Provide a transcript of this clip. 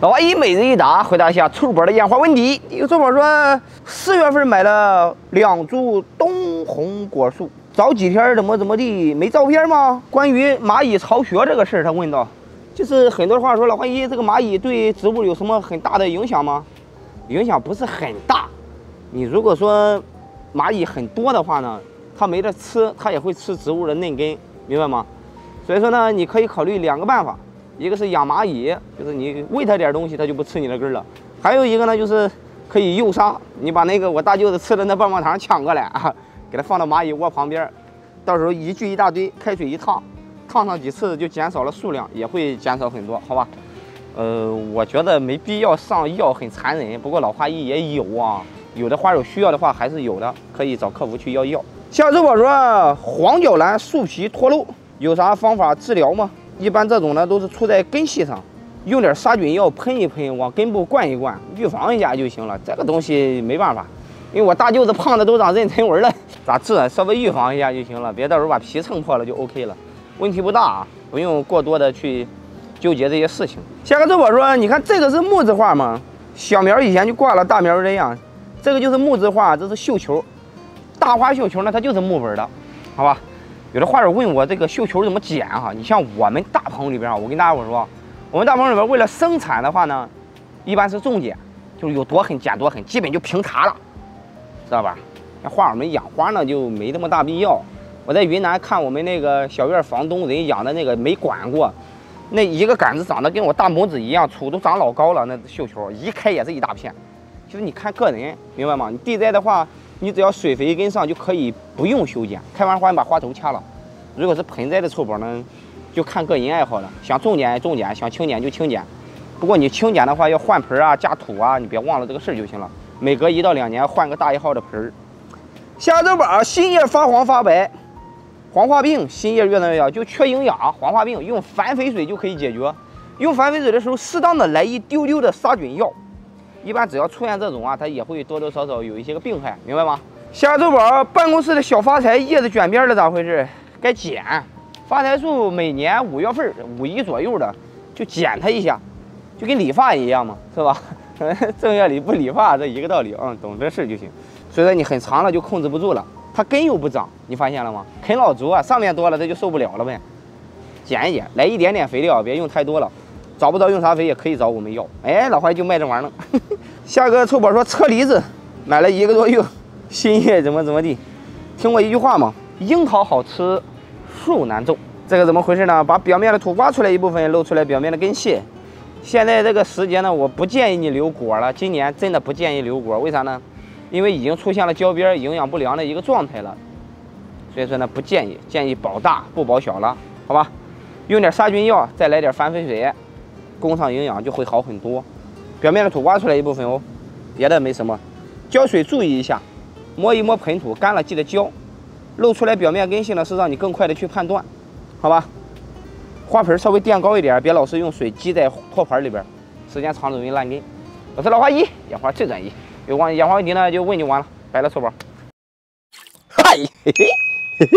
老阿姨每日一答，回答一下臭宝的养花问题。一个臭宝说，四月份买了两株冬红果树，早几天怎么怎么地，没照片吗？关于蚂蚁巢穴这个事儿，他问道，就是很多话说，老阿姨这个蚂蚁对植物有什么很大的影响吗？影响不是很大。你如果说蚂蚁很多的话呢，它没得吃，它也会吃植物的嫩根，明白吗？所以说呢，你可以考虑两个办法。一个是养蚂蚁，就是你喂它点东西，它就不吃你的根了。还有一个呢，就是可以诱杀，你把那个我大舅子吃的那棒棒糖抢过来啊，给它放到蚂蚁窝旁边，到时候一聚一大堆，开水一烫，烫上几次就减少了数量，也会减少很多，好吧？呃，我觉得没必要上药，很残忍。不过老花医也有啊，有的花友需要的话还是有的，可以找客服去要药。下周宝说黄角兰树皮脱落，有啥方法治疗吗？一般这种呢都是出在根系上，用点杀菌药喷一喷，往根部灌一灌，预防一下就行了。这个东西没办法，因为我大舅子胖的都长妊娠纹了，咋治？稍微预防一下就行了，别到时候把皮蹭破了就 OK 了，问题不大啊，不用过多的去纠结这些事情。下个周我说，你看这个是木质化吗？小苗以前就挂了，大苗这样，这个就是木质化，这是绣球，大花绣球呢，它就是木纹的，好吧？有的花友问我这个绣球怎么剪哈？你像我们大棚里边啊，我跟大家伙说，我们大棚里边为了生产的话呢，一般是重剪，就是有多狠剪多狠，基本就平茬了，知道吧？那花友们养花呢就没这么大必要。我在云南看我们那个小院房东人养的那个没管过，那一个杆子长得跟我大拇指一样粗，都长老高了。那绣球一开也是一大片。其实你看个人，明白吗？你地栽的话。你只要水肥跟上就可以不用修剪，开完花你把花头掐了。如果是盆栽的臭宝呢，就看个人爱好了，想重剪重剪，想轻剪就轻剪。不过你轻剪的话要换盆啊，加土啊，你别忘了这个事儿就行了。每隔一到两年换个大一号的盆儿。下周宝新叶发黄发白，黄化病，新叶越来越小，就缺营养，黄化病用反肥水就可以解决。用反肥水的时候，适当的来一丢丢的杀菌药。一般只要出现这种啊，它也会多多少少有一些个病害，明白吗？下周宝办公室的小发财叶子卷边了，咋回事？该剪。发财树每年五月份五一左右的就剪它一下，就跟理发一样嘛，是吧？正月里不理发，这一个道理。嗯，懂这事就行。所以说你很长了就控制不住了，它根又不长，你发现了吗？啃老族啊，上面多了它就受不了了呗。剪一剪，来一点点肥料，别用太多了。找不着用啥肥也可以找我们要。哎，老怀就卖这玩意儿。下个臭宝说车厘子买了一个多月，新叶怎么怎么地？听过一句话吗？樱桃好吃，树难种。这个怎么回事呢？把表面的土挖出来一部分，露出来表面的根系。现在这个时节呢，我不建议你留果了。今年真的不建议留果，为啥呢？因为已经出现了焦边、营养不良的一个状态了。所以说呢，不建议，建议保大不保小了，好吧？用点杀菌药，再来点反肥水。供上营养就会好很多，表面的土挖出来一部分哦，别的没什么，浇水注意一下，摸一摸盆土，干了记得浇，露出来表面根系呢是让你更快的去判断，好吧？花盆稍微垫高一点，别老是用水积在托盘里边，时间长了容易烂根。我是老花姨，养花最专业，有关养花问题呢就问就完了，拜了臭宝。嗨，嘿嘿嘿嘿。